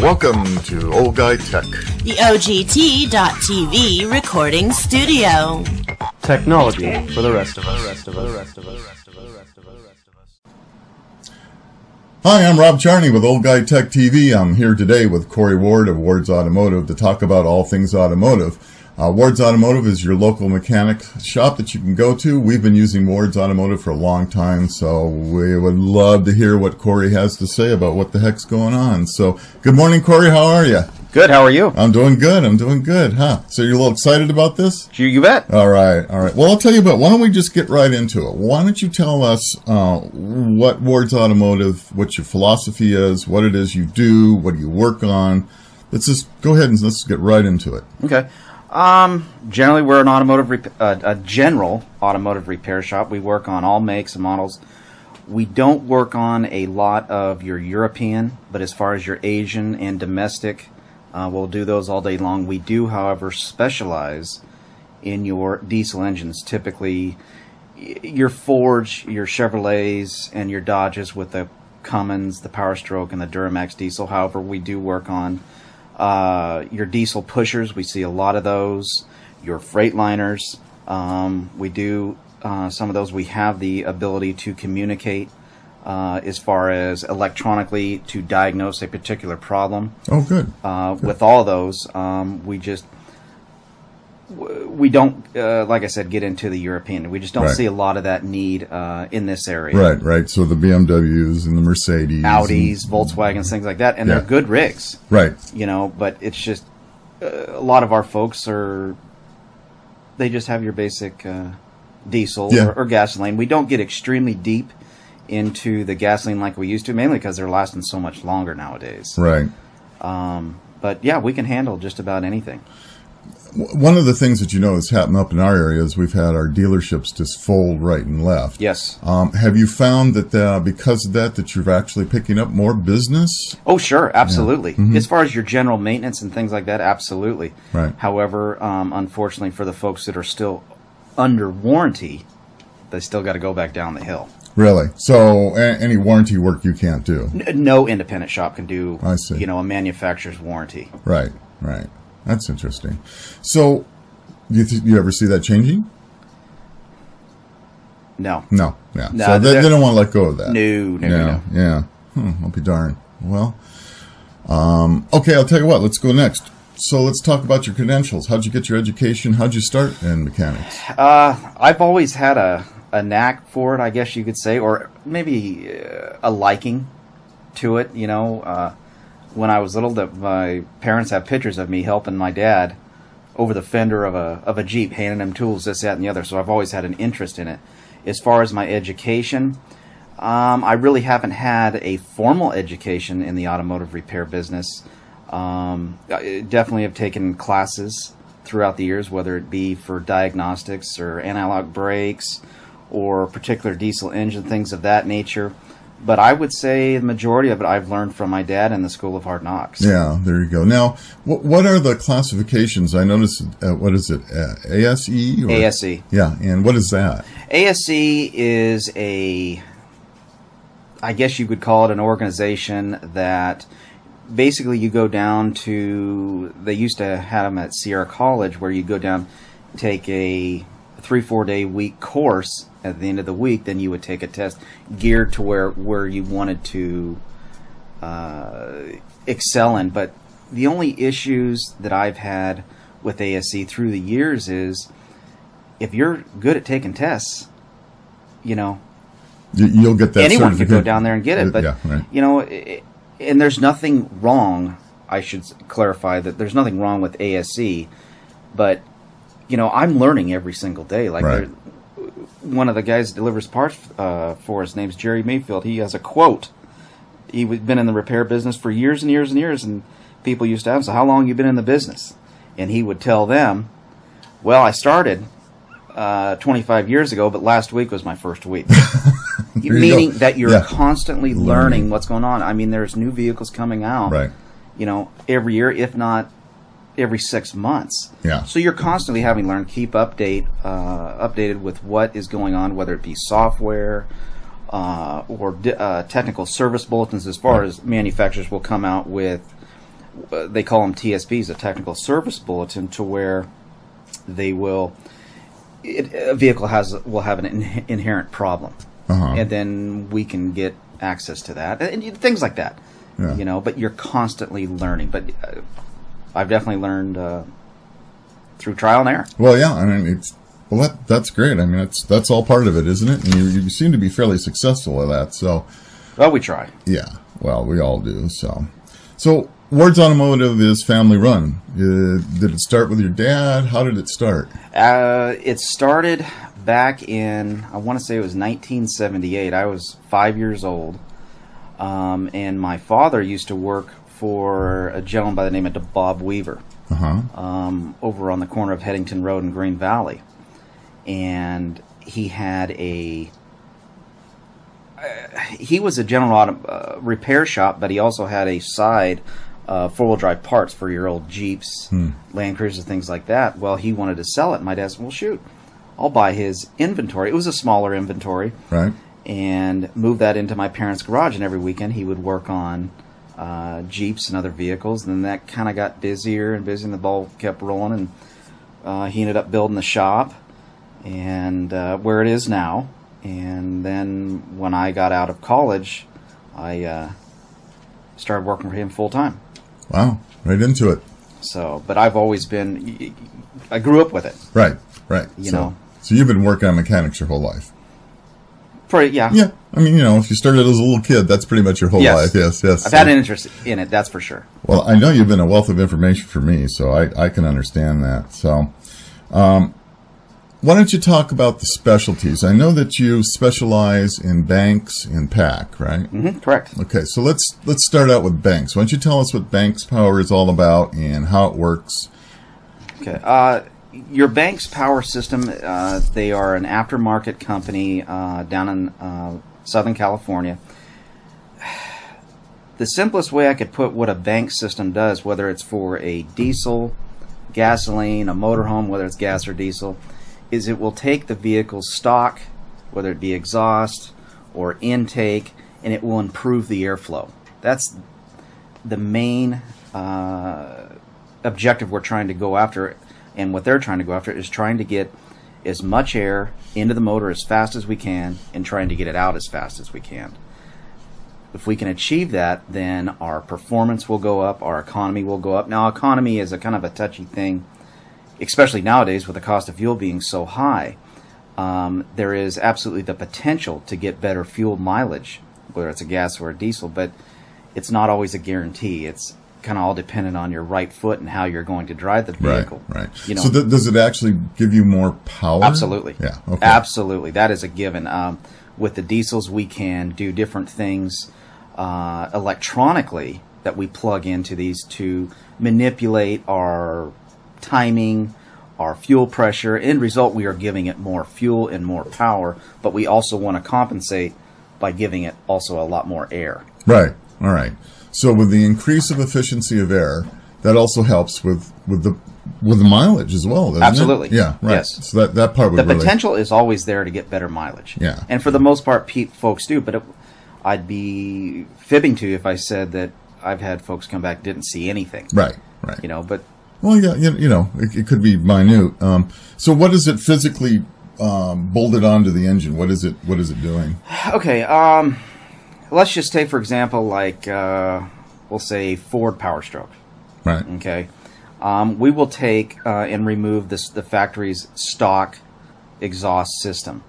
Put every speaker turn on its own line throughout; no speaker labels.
Welcome to Old Guy Tech.
The OGT.TV recording studio.
Technology for the rest of us.
Hi, I'm Rob Charney with Old Guy Tech TV. I'm here today with Cory Ward of Ward's Automotive to talk about all things automotive. Uh, Ward's Automotive is your local mechanic shop that you can go to. We've been using Ward's Automotive for a long time, so we would love to hear what Cory has to say about what the heck's going on. So, good morning, Cory. How are you?
Good. How are you?
I'm doing good. I'm doing good, huh? So you're a little excited about this?
You, you bet.
All right, all right. Well, I'll tell you about. Why don't we just get right into it? Why don't you tell us uh, what Ward's Automotive, what your philosophy is, what it is you do, what do you work on? Let's just go ahead and let's get right into it.
Okay. Um, generally, we're an automotive, rep- uh, a general automotive repair shop. We work on all makes and models. We don't work on a lot of your European, but as far as your Asian and domestic, uh, we'll do those all day long. We do, however, specialize in your diesel engines. Typically, your Fords, your Chevrolets, and your Dodges with the Cummins, the Power Stroke, and the Duramax diesel. However, we do work on uh, your diesel pushers. We see a lot of those. Your Freightliners. Um, we do uh, some of those. We have the ability to communicate uh, as far as electronically to diagnose a particular problem.
Oh, good.
Uh, with all those, um, we just we don't, uh, like I said, get into the European. We just don't
Right.
see a lot of that need uh, in this area.
Right, right. So the BMWs and the Mercedes,
Audis,
and-
Volkswagens, things like that, and
Yeah.
they're good rigs.
right?
you know but it's just uh, a lot of our folks are they just have your basic uh, diesel
Yeah.
or, or gasoline we don't get extremely deep into the gasoline like we used to mainly because they're lasting so much longer nowadays
Right.
but yeah we can handle just about anything
One of the things that you know has happened up in our area is we've had our dealerships just fold right and left.
yes
Um, have you found that uh, because of that, that you're actually picking up more business?
Oh, sure, absolutely. As far as your general maintenance and things like that, absolutely.
Right.
However, um, unfortunately, for the folks that are still under warranty, they still got to go back down the hill.
Really? So a- any warranty work you can't do?
No independent shop can do,
I see.
you know, a manufacturer's warranty.
Right. Right. That's interesting. So, you th- you ever see that changing?
No,
No. Yeah.
No,
so they,
they're-
don't want to let go of that.
no, no,
yeah,
no, no.
yeah. Hmm, I'll be darned. Well, um, okay. I'll tell you what. Let's go next. So let's talk about your credentials. How'd you get your education? How'd you start in mechanics?
Uh, I've always had a, a knack for it, I guess you could say, or maybe uh, a liking to it. You know, uh, when I was little, that my parents have pictures of me helping my dad over the fender of a of a jeep, handing him tools, this, that, and the other. So I've always had an interest in it. As far as my education, um, I really haven't had a formal education in the automotive repair business. Um, I definitely have taken classes throughout the years, whether it be for diagnostics or analog brakes or particular diesel engine, things of that nature. But I would say the majority of it I've learned from my dad in the School of Hard Knocks.
Yeah, there you go. Now, what, what are the classifications? I noticed. Uh, what is it? Uh, ASE. Or?
ASE.
Yeah, and what is that?
ASE is a, I guess you could call it an organization that basically you go down to, they used to have them at Sierra College where you go down, take a three, four day week course at the end of the week, then you would take a test geared to where, where you wanted to uh, excel in. But the only issues that I've had with ASE through the years is if you're good at taking tests, you know,
You, you'll get that.
anyone could go down there and get it. But
yeah, right.
you know, and there's nothing wrong. I should clarify that there's nothing wrong with ASE, but you know, I'm learning every single day. Like
Right.
there- one of the guys that delivers parts uh, for us, name's Jerry Mayfield. He has a quote. He's been in the repair business for years and years and years, and people used to ask, "So how long you been in the business?" And he would tell them, "Well, I started uh, 25 years ago, but last week was my first week."
There you
Meaning that you're
Yeah.
constantly learning.
Learning.
what's going on. I mean, there's new vehicles coming out,
Right.
you know, every year, if not every six months.
Yeah.
So you're constantly having to learn, keep update, uh, updated with what is going on, whether it be software uh, or di- uh, technical service bulletins. As far as manufacturers will come out with uh, they call them TSBs, a technical service bulletin, to where they will it, a vehicle has will have an in, inherent problem,
Uh-huh.
and then we can get access to that and, and things like that.
Yeah.
You know, but you're constantly learning. But uh, I've definitely learned uh, through trial and error.
Well, yeah, I mean, it's well, that that's great. I mean, that's that's all part of it, isn't it? And you, you seem to be fairly successful at that. So,
Well, we try.
yeah, well, we all do. So, so Ward's Automotive is family run. Uh, did it start with your dad? How did it start?
Uh, it started back in I want to say it was 1978. I was five years old, um, and my father used to work for a gentleman by the name of Bob Weaver
Uh huh.
um, over on the corner of Headington Road and Green Valley, and he had a. Uh, he was a general auto, uh, repair shop, but he also had a side uh, four wheel drive parts for your old Jeeps, Land Cruisers, things like that. Well, he wanted to sell it. My dad said, "Well, shoot, I'll buy his inventory." It was a smaller inventory,
Right.
and move that into my parents' garage. And every weekend he would work on uh, Jeeps and other vehicles. And then that kind of got busier and busier, and the ball kept rolling. And uh, he ended up building the shop and uh, where it is now. And then when I got out of college, I uh, started working for him full time.
Wow. Right into it.
So, but I've always been, I grew up with it.
Right. Right.
You
so,
know.
So you've been working on mechanics your whole life.
Pretty, yeah.
Yeah. I mean, you know, if you started as a little kid, that's pretty much your whole
Yes.
life. Yes. Yes.
I've had an interest in it, that's for sure.
Well, I know you've been a wealth of information for me, so I, I can understand that. So, um, why don't you talk about the specialties? I know that you specialize in Banks and pack, right?
hmm correct.
Okay, so let's let's start out with Banks. Why don't you tell us what Banks Power is all about and how it works?
Okay. Uh, your Banks Power system, uh, they are an aftermarket company uh, down in uh, Southern California. The simplest way I could put what a bank system does, whether it's for a diesel, gasoline, a motorhome, whether it's gas or diesel, is it will take the vehicle's stock, whether it be exhaust or intake, and it will improve the airflow. That's the main uh, objective we're trying to go after, and what they're trying to go after is trying to get as much air into the motor as fast as we can and trying to get it out as fast as we can. If we can achieve that, then our performance will go up, our economy will go up. Now, economy is a kind of a touchy thing, especially nowadays with the cost of fuel being so high. Um, there is absolutely the potential to get better fuel mileage, whether it's a gas or a diesel, but it's not always a guarantee. It's kind of all dependent on your right foot and how you're going to drive the vehicle.
Right, right.
You know,
so th- does it actually give you more power?
Absolutely.
Yeah. Okay.
Absolutely. That is a given. Um, with the diesels, we can do different things uh, electronically that we plug into these to manipulate our timing, our fuel pressure. End result, we are giving it more fuel and more power, but we also want to compensate by giving it also a lot more air.
Right. All right. So with the increase of efficiency of air, that also helps with with the with the mileage as well. doesn't it?
Absolutely.
Yeah. Right.
Yes.
So that that part would
the
really.
potential is always there to get better mileage.
Yeah.
And for the most part, folks do. But it, I'd be fibbing to you if I said that I've had folks come back didn't see anything.
Right. Right.
You know, but
Well, yeah, you, you know, it, it could be minute. Um, so, what is it physically um, bolted onto the engine? What is it? What is it doing?
okay. Um, let's just take for example, like uh, we'll say Ford Power Stroke.
Right.
Okay. Um, we will take uh, and remove this the factory's stock exhaust system.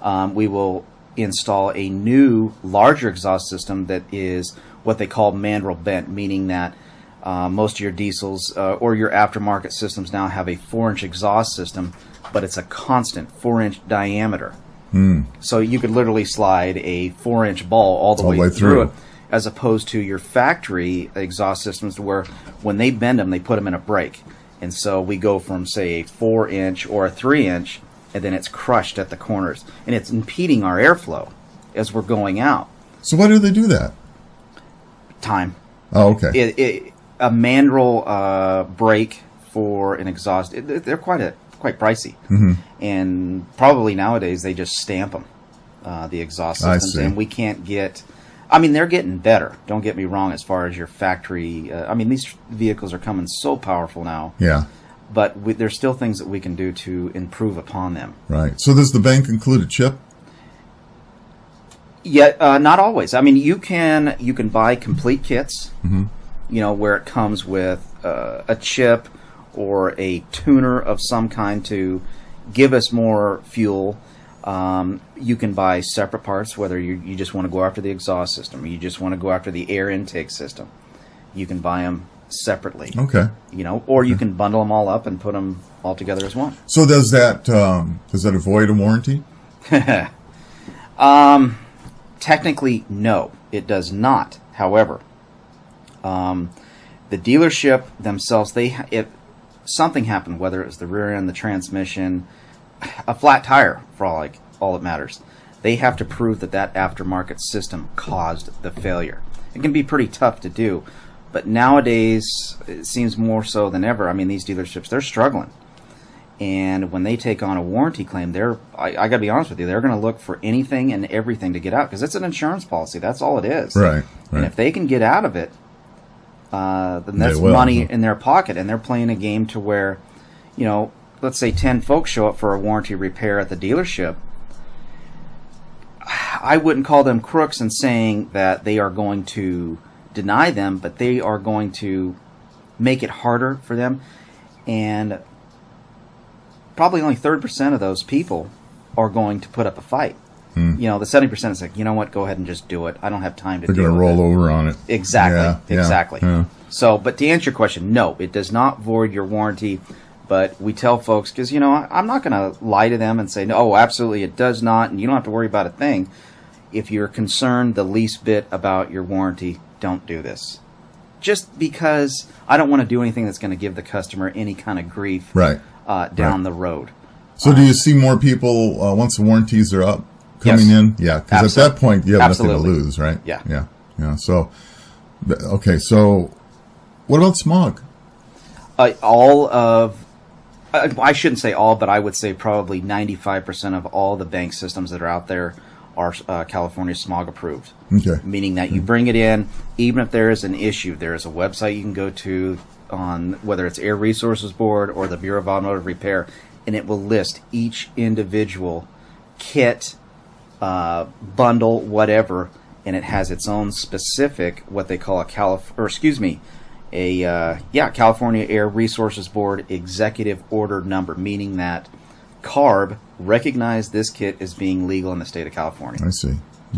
Um, we will install a new, larger exhaust system that is what they call mandrel bent, meaning that uh, most of your diesels uh, or your aftermarket systems now have a four-inch exhaust system, but it's a constant four-inch diameter. So you could literally slide a four-inch ball all the,
All
way,
way
through it as opposed to your factory exhaust systems where when they bend them they put them in a brake. And so we go from say a four inch or a three inch and then it's crushed at the corners. And it's impeding our airflow as we're going out.
So, why do they do that?
time.
Oh, okay.
it, it, a mandrel uh, brake for an exhaust it, they're quite a quite pricey
Mm-hmm.
and probably nowadays they just stamp them uh, the exhaust
I
systems
see.
and we can't get I mean, they're getting better. Don't get me wrong. As far as your factory, uh, I mean, these vehicles are coming so powerful now.
Yeah.
But we, there's still things that we can do to improve upon them.
Right. So does the bank include a chip?
Yeah, uh, not always. I mean, you can you can buy complete kits. You know, where it comes with uh, a chip or a tuner of some kind to give us more fuel. Um, you can buy separate parts, whether you, you just want to go after the exhaust system or you just want to go after the air intake system. You can buy them separately.
Okay.
You know, or you can bundle them all up and put them all together as one.
So does that um, does that avoid a warranty?
Technically, no, it does not. However, um, the dealership themselves, they if something happened, whether it was the rear end, the transmission, a flat tire, for all like all that matters, they have to prove that that aftermarket system caused the failure. It can be pretty tough to do, but nowadays it seems more so than ever. I mean, these dealerships they're struggling. And when they take on a warranty claim, they're, I, I got to be honest with you, they're going to look for anything and everything to get out because it's an insurance policy. That's all it is.
Right, right.
And if they can get out of it, uh, then that's
will,
money
huh?
in their pocket. And they're playing a game to where, you know, let's say 10 folks show up for a warranty repair at the dealership. I wouldn't call them crooks and saying that they are going to deny them, but they are going to make it harder for them. And probably only 30% of those people are going to put up a fight.
Hmm.
You know, the 70% is like, you know what, go ahead and just do it. I don't have time to
They're going to roll
it.
over on it.
Exactly.
Yeah,
exactly.
yeah.
So, but to answer your question, no, it does not void your warranty. But we tell folks because you know I, I'm not going to lie to them and say no, absolutely, it does not, and you don't have to worry about a thing. If you're concerned the least bit about your warranty, don't do this. Just because I don't want to do anything that's going to give the customer any kind of grief
Right.
uh, down
Right.
the road.
So do you see more people uh, once the warranties are up coming
Yes.
in? Yeah, because at that point you have nothing to lose, right?
Yeah.
yeah, yeah. So, okay, so what about smog?
uh, all of I shouldn't say all, but I would say probably 95% of all the bank systems that are out there are uh, California smog approved.
Okay,
Meaning that you bring it in, even if there is an issue, there is a website you can go to on whether it's Air Resources Board or the Bureau of Automotive Repair, and it will list each individual kit, uh, bundle, whatever, and it has its own specific what they call a Calif or excuse me, a uh, yeah California Air Resources Board executive order number, meaning that CARB recognized this kit as being legal in the state of California.
I see.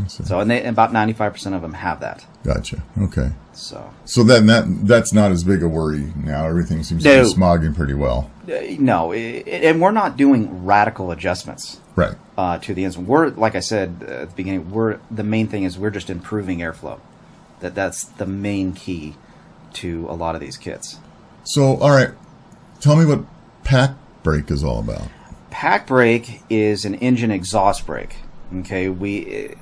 So, and they, about ninety-five percent of them have that.
Gotcha. Okay,
So,
so then that that's not as big a worry now. Everything seems to be smogging pretty well.
uh, no, i and we're not doing radical adjustments
Right.
uh, to the engine. We're, like I said uh, at the beginning, we're the main thing is we're just improving airflow. That that's the main key to a lot of these kits.
So, all right, tell me what pack brake is all about.
Pacbrake is an engine exhaust brake. Okay, we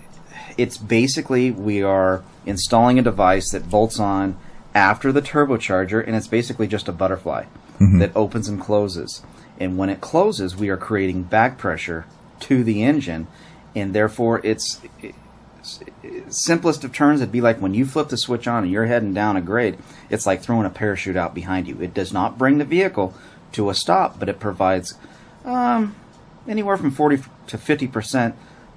it's basically we are installing a device that bolts on after the turbocharger, and it's basically just a butterfly that opens and closes. And when it closes, we are creating back pressure to the engine, and therefore it's. Simplest of terms, it'd be like when you flip the switch on and you're heading down a grade, it's like throwing a parachute out behind you. It does not bring the vehicle to a stop, but it provides um, anywhere from 40 to 50%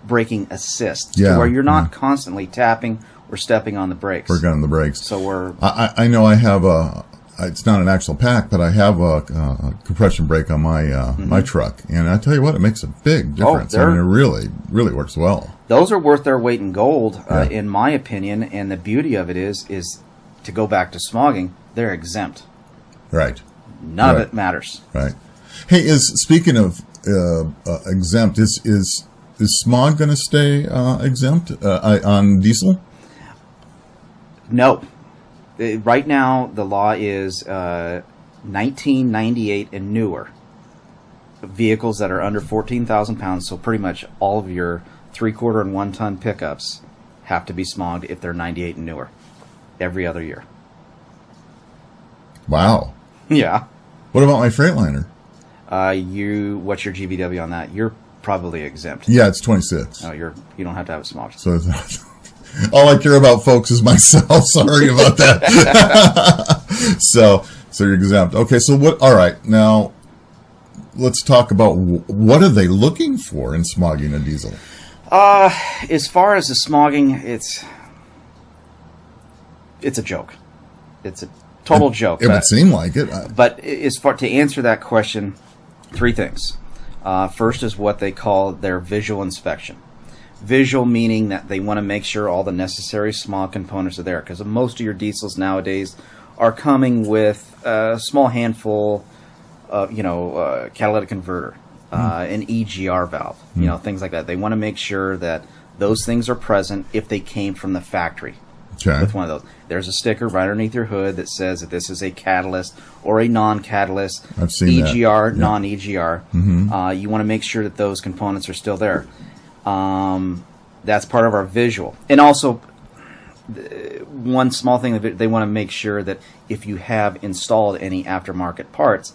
braking assist
Yeah,
where you're not
yeah.
constantly tapping or stepping on the brakes.
Working on the brakes.
So we're
I, I I know I have a. It's not an actual pack, but I have a, a compression brake on my uh, my truck, and I tell you what, it makes a big difference. I
Mm-hmm. Oh, they're-
mean, it really, really works well.
those are worth their weight in gold, uh, in my opinion. And the beauty of it is, is to go back to smogging, they're exempt.
Right,
None
Right.
of it matters.
right. Hey, is speaking of uh, uh, exempt, is is is smog going to stay uh, exempt uh, on diesel?
No. Uh, Right now, the law is uh, 1998 and newer. Vehicles that are under 14,000 pounds, so pretty much all of your three quarter and one ton pickups have to be smogged if they're 98 and newer every other year.
Wow.
Yeah.
What about my Freightliner?
Uh, you, what's your GVW on that? You're probably exempt.
Yeah, it's twenty six.
No, you're you don't have to have a smogged.
So All I care about, folks, is myself. Sorry about that. so, so you're exempt. Okay, so what? All right, now let's talk about what are they looking for in smogging a diesel?
Uh, As far as the smogging, it's it's a joke. It's a total joke.
It
but-
would seem like it.
But as far to answer that question, three things. Uh, first is what they call their visual inspection. Visual meaning that they want to make sure all the necessary small components are there because most of your diesels nowadays are coming with a small handful of you know uh, catalytic converter, uh, an EGR valve, you know things like that. They want to make sure that those things are present if they came from the factory
Okay.
with one of those. There's a sticker right underneath your hood that says that this is a catalyst or a non-catalyst.
I've seen that.
EGR,
Yeah. Mm-hmm.
non-EGR. Uh, you want to make sure that those components are still there. Um, that's part of our visual, and also one small thing that they want to make sure that if you have installed any aftermarket parts,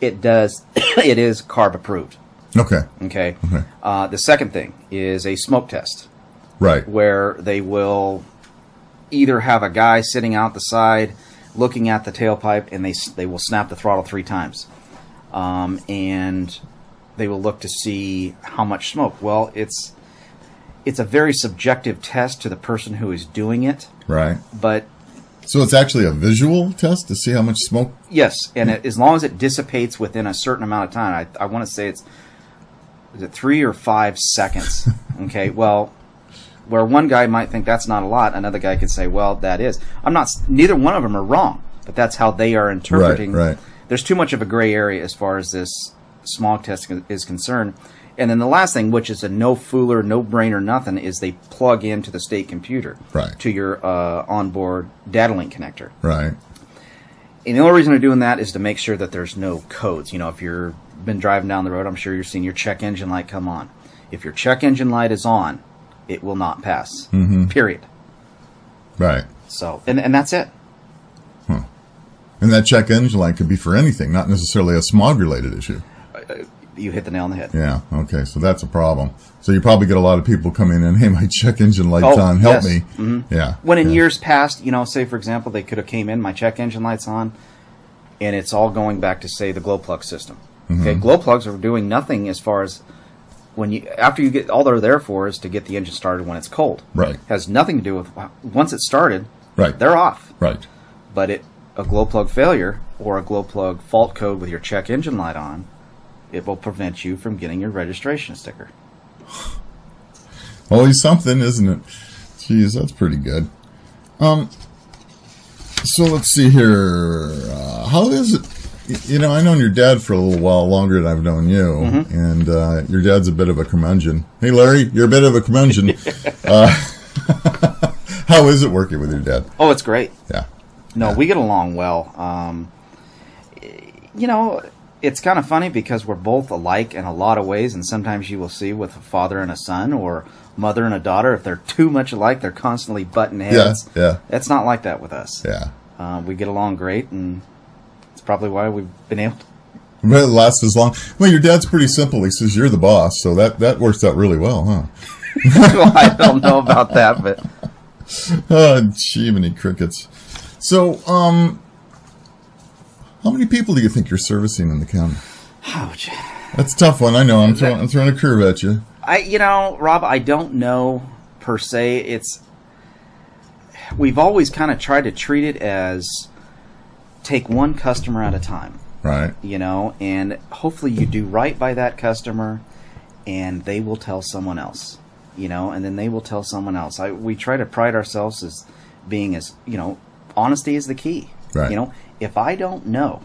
it does it is CARB approved.
Okay.
Okay.
Okay.
Uh, the second thing is a smoke test
Right.
where they will either have a guy sitting out the side looking at the tailpipe and they they will snap the throttle three times, um, and they will look to see how much smoke. Well, it's it's a very subjective test to the person who is doing it,
Right.
but
So it's actually a visual test to see how much smoke.
yes, and it, as long as it dissipates within a certain amount of time, I, I want to say it's is it three or five seconds? okay, well, where one guy might think that's not a lot, another guy could say, well, that is. I'm not. Neither one of them are wrong, but that's how they are interpreting.
right.
There's too much of a gray area as far as this smog test is concerned. And then the last thing, which is a no fooler, no brainer, nothing, is they plug into the state computer
Right.
to your uh, onboard data link connector.
Right.
And the only reason they're doing that is to make sure that there's no codes. You know, if you've been driving down the road, I'm sure you're seeing your check engine light come on. If your check engine light is on, it will not pass.
Mm-hmm.
Period.
Right.
So, and and that's it.
And that check engine light could be for anything, not necessarily a smog related issue.
You hit the nail on the head.
Yeah. Okay. So that's a problem. So you probably get a lot of people coming in. Hey, my check engine light's
Oh,
on. Help
yes.
me.
Mhm.
Yeah.
When in
yeah.
years past, you know, say for example, they could have came in, my check engine light's on, and it's all going back to say the glow plug system.
Mm-hmm.
Okay, glow plugs are doing nothing as far as when you after you get all they're there for is to get the engine started when it's cold.
Right.
Has nothing to do with once it started.
Right.
They're off.
Right.
But it a glow plug failure or a glow plug fault code with your check engine light on, it will prevent you from getting your registration sticker.
Always something, isn't it? Jeez, that's pretty good. Um, so let's see here. Uh, how is it? You know, I've known your dad for a little while longer than I've known you,
Mm-hmm.
and uh, your dad's a bit of a curmudgeon. Hey, Larry, you're a bit of a curmudgeon. uh, how is it working with your dad?
Oh, it's great.
Yeah.
No,
Yeah.
we get along well. Um, you know, it's kind of funny because we're both alike in a lot of ways, and sometimes you will see with a father and a son or mother and a daughter, if they're too much alike, they're constantly butting heads.
yeah. yeah.
It's not like that with us.
Yeah.
Uh, we get along great, and probably why we've been able to.
But it lasts as long. Well, your dad's pretty simple. He says you're the boss, so that that works out really well, huh?
well, I don't know about that, but
Oh, Jiminy crickets. So, um, how many people do you think you're servicing in the county?
ouch.
That's a tough one. I know. I'm throwing, I'm throwing a curve at you.
I, you know, Rob, I don't know per se. It's we've always kind of tried to treat it as take one customer at a time,
Right.
you know, and hopefully you do right by that customer, and they will tell someone else, you know, and then they will tell someone else. I we try to pride ourselves as being as you know, honesty is the key.
Right.
You know, if I don't know,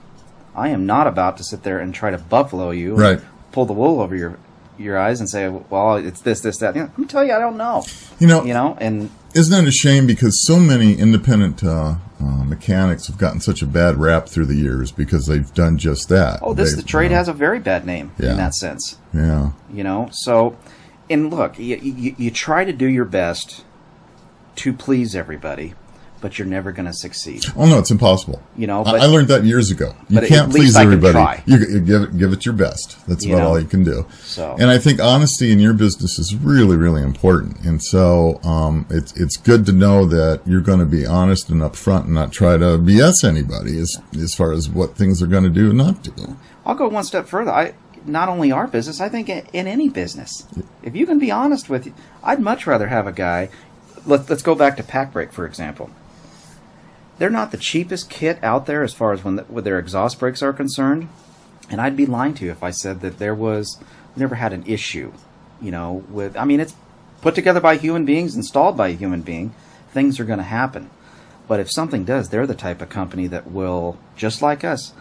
I am not about to sit there and try to buffalo you, and
Right.
Pull the wool over your your eyes and say, "Well, it's this, this, that." You know, I'm tell you, I don't know.
You know,
You know, and
isn't it a shame because so many independent uh, uh, mechanics have gotten such a bad rap through the years because they've done just that.
oh, this
They've,
the trade
uh,
has a very bad name
Yeah.
in that sense.
Yeah.
You know, so and look, you, you, you try to do your best to please everybody, but you're never going to succeed.
Oh no, it's impossible.
You know,
I-
but-
I learned that years ago. You can't please everybody. You, you give it, give it your best. That's
You
about
know?
all you can do.
So-
and I think honesty in your business is really, really important. And so, um, it's it's good to know that you're going to be honest and upfront and not try to BS anybody as as far as what things are going to do and not do.
I'll go one step further. I not only our business, I think in, in any business, if you can be honest with you, I'd much rather have a guy. Let, let's go back to Pacbrake for example. They're not the cheapest kit out there as far as when the, with their exhaust brakes are concerned, and I'd be lying to you if I said that there was never had an issue. You know, with I mean it's put together by human beings, installed by a human being. Things are going to happen. But if something does, they're the type of company that will, just like us,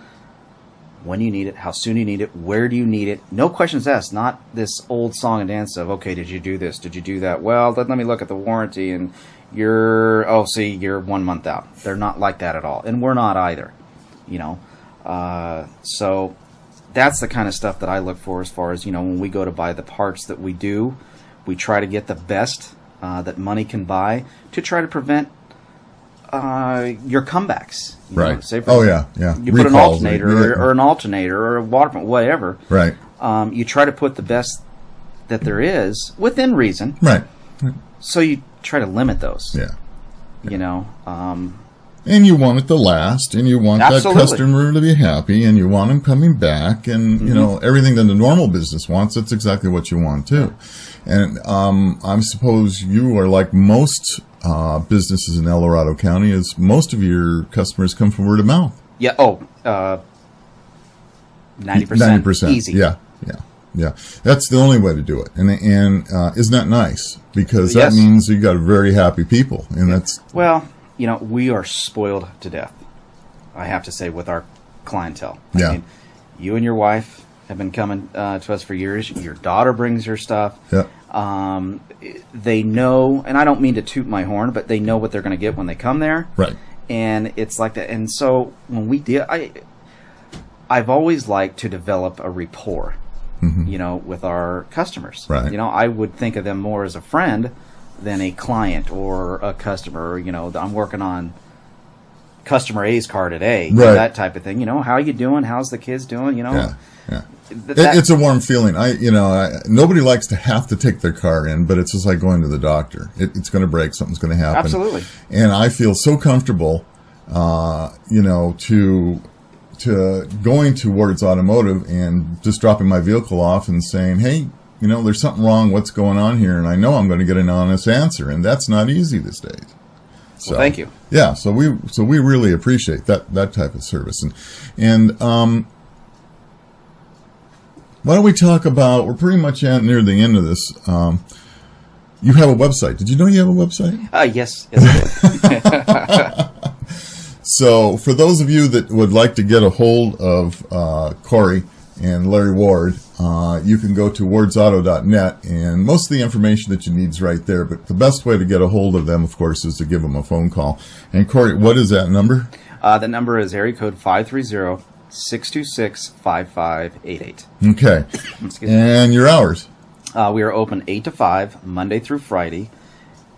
when you need it, how soon you need it, where do you need it. No questions asked. Not this old song and dance of, okay, did you do this? Did you do that? Well, let, let me look at the warranty and you're, oh, see, you're one month out. They're not like that at all. And we're not either, you know. Uh, so that's the kind of stuff that I look for as far as, you know, when we go to buy the parts that we do, we try to get the best uh, that money can buy to try to prevent uh, your comebacks. You know,
Right.
say for
Oh, yeah, yeah.
You put an alternator
yeah.
or, or an alternator or a water pump, whatever.
Right.
Um, you try to put the best that there is within reason.
Right.
So you try to limit those.
Yeah.
You know. Um,
And you want it to last, and you want
Absolutely.
that customer to be happy, and you want them coming back, and you know
Mm-hmm.
everything that the normal business wants. That's exactly what you want too. And um, I suppose you are like most uh, businesses in El Dorado County, is most of your customers come from word of mouth.
yeah. Oh. Uh, Ninety percent.
percent.
Easy.
Yeah. Yeah. Yeah. That's the only way to do it. And and uh, isn't that nice? Because
Yes.
that means you got very happy people, and that's
Well, you know, we are spoiled to death. I have to say, with our clientele.
Yeah.
Mean, you and your wife have been coming uh, to us for years. Your daughter brings her stuff.
yeah.
Um, they know, and I don't mean to toot my horn, but they know what they're going to get when they come there.
Right.
And it's like that. And so when we deal, I, I've always liked to develop a rapport, you know, with our customers.
Mm-hmm. Right.
You know, I would think of them more as a friend than a client or a customer. You know, I'm working on customer A's car today,
Right.
that type of thing. You know, how are you doing? How's the kids doing? You know,
Yeah. Yeah.
Th-
It, it's a warm feeling. I, you know, I, nobody likes to have to take their car in, but it's just like going to the doctor. It, it's going to break. Something's going to happen.
Absolutely.
And I feel so comfortable, uh, you know, to to going to Ward's Automotive and just dropping my vehicle off and saying, "Hey, you know, there's something wrong. What's going on here?" And I know I'm going to get an honest answer, and that's not easy these days. So,
Well, thank you.
Yeah, so we so we really appreciate that that type of service, and and um, why don't we talk about, we're pretty much at near the end of this. Um, you have a website. Did you know you have a website?
Uh, yes. yes
so for those of you that would like to get a hold of uh, Cory and Larry Ward, uh, you can go to wardsauto.net and most of the information that you need is right there. But the best way to get a hold of them, of course, is to give them a phone call. And Cory, what is that number?
Uh, the number is area code 530
626
5588. Okay.
and your hours?
Uh, we are open 8 to 5, Monday through Friday,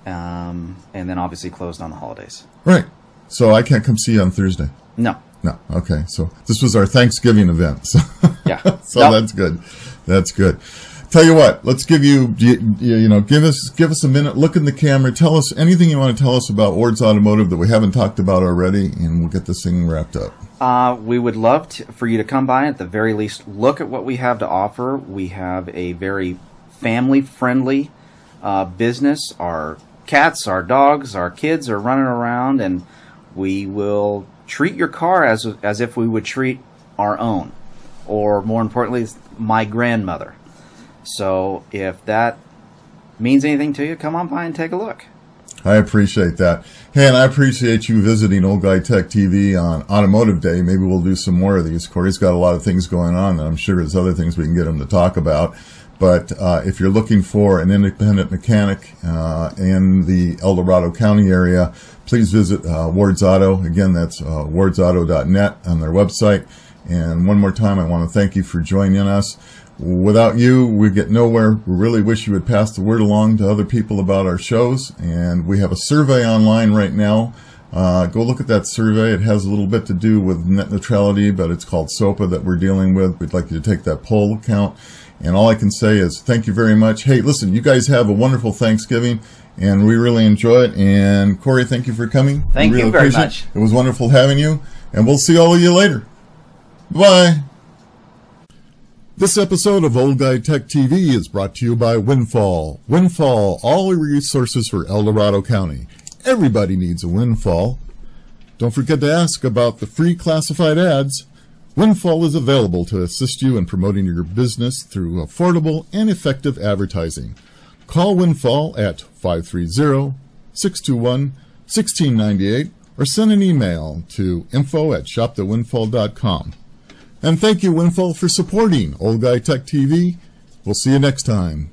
um, and then obviously closed on the holidays.
Right. So I can't come see you on Thursday?
No.
No. Okay. So this was our Thanksgiving event. So
yeah.
so
no.
that's good. That's good. Tell you what, let's give you, you, know, give us, give us a minute, look in the camera, tell us anything you want to tell us about Ward's Automotive that we haven't talked about already, and we'll get this thing wrapped up.
Uh, we would love to, for you to come by at the very least. Look at what we have to offer. We have a very family-friendly uh, business. Our cats, our dogs, our kids are running around, and we will treat your car as as if we would treat our own, or more importantly, my grandmother. So if that means anything to you, come on by and take a look.
I appreciate that. Hey, and I appreciate you visiting Old Guy Tech TV on Automotive Day. Maybe we'll do some more of these. Cory's got a lot of things going on, and I'm sure there's other things we can get him to talk about. But uh, if you're looking for an independent mechanic uh, in the El Dorado County area, please visit uh, Ward's Auto. Again, that's uh, wardsauto.net on their website. And one more time, I want to thank you for joining us. Without you, we get nowhere. We really wish you would pass the word along to other people about our shows. And we have a survey online right now Uh, go look at that survey. It has a little bit to do with net neutrality, but it's called SOPA that we're dealing with. We'd like you to take that poll account. And all I can say is thank you very much. Hey, listen, you guys have a wonderful Thanksgiving, and we really enjoy it. And Cory, thank you for coming.
Thank
We
you very much.
It. it was wonderful having you, and we'll see all of you later. Bye. This episode of Old Guy Tech TV is brought to you by Windfall. Windfall, all resources for El Dorado County. Everybody needs a windfall. Don't forget to ask about the free classified ads. Windfall is available to assist you in promoting your business through affordable and effective advertising. Call Windfall at 530-621-1698 or send an email to info at shop.windfall.com. And thank you, Windfall, for supporting Old Guy Tech TV. We'll see you next time.